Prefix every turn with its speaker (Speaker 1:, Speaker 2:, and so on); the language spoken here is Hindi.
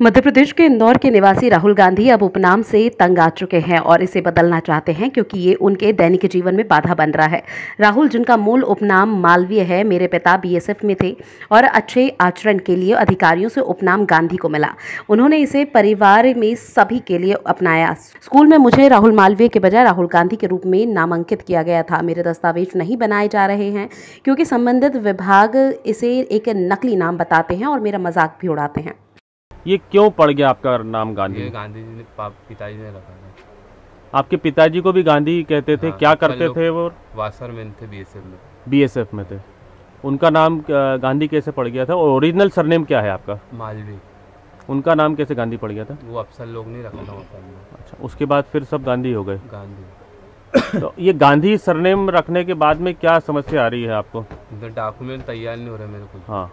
Speaker 1: मध्य प्रदेश के इंदौर के निवासी राहुल गांधी अब उपनाम से तंग आ चुके हैं और इसे बदलना चाहते हैं क्योंकि ये उनके दैनिक जीवन में बाधा बन रहा है। राहुल, जिनका मूल उपनाम मालवीय है, मेरे पिता बीएसएफ में थे और अच्छे आचरण के लिए अधिकारियों से उपनाम गांधी को मिला। उन्होंने इसे परिवार में सभी के लिए अपनाया। स्कूल में मुझे राहुल मालवीय के बजाय राहुल गांधी के रूप में नामांकित किया गया था। मेरे दस्तावेज़ नहीं बनाए जा रहे हैं क्योंकि संबंधित विभाग इसे एक नकली नाम बताते हैं और मेरा मज़ाक भी उड़ाते हैं।
Speaker 2: ये क्यों पड़ गया आपका नाम गांधी?
Speaker 3: ये गांधी जी ने पिताजी ने रखा था।
Speaker 2: आपके पिताजी को भी गांधी कहते थे?
Speaker 3: हाँ,
Speaker 2: क्या करते थे वो?
Speaker 3: वासर मैन थे बीएसएफ में।
Speaker 2: बीएसएफ में थे। उनका नाम गांधी कैसे पड़ गया था? और ओरिजिनल सरनेम क्या है आपका?
Speaker 3: मालवी
Speaker 2: उनका नाम कैसे गांधी पड़ गया था?
Speaker 3: वो अफसर लोग नहीं रखा था
Speaker 2: अच्छा उसके बाद फिर सब गांधी हो गए।
Speaker 3: गांधी।
Speaker 2: तो ये गांधी सरनेम रखने के बाद में क्या समस्या आ रही है आपको?
Speaker 3: डॉक्यूमेंट तैयार नहीं हो रहे मेरे को।
Speaker 2: हाँ।